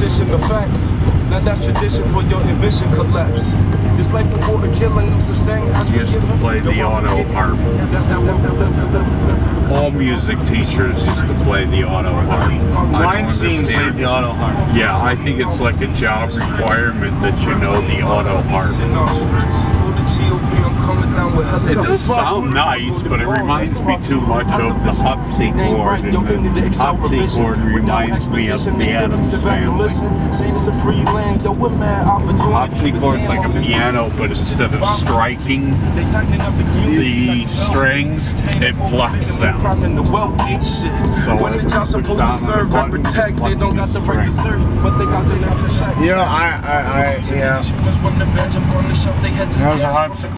repetition of facts. Now that's tradition for your ambition collapse. This life of war, killing, no such thing as Used to forgiven. play the auto unforgiving. harp. That's not what All music teachers used to play the auto harp. I don't Weinstein played the auto harp. Yeah, I think it's like a job requirement that you know the auto harp. It does sound nice, but it reminds me too much of the harpsichord, and the harpsichord reminds me of the Addams family. Saying it's a free land, yo, we're mad opportunity. Harpsichord's like a piano, but instead of striking They tightening up the strings, it plucks them. Crime the wealthy shit. When the y'all supposed to serve and protect, they don't got the right to search, but they got the right to check. Yeah, I, I, I yeah. They just wanna badge up on the shelf, they heads is That was a gas. harpsichord.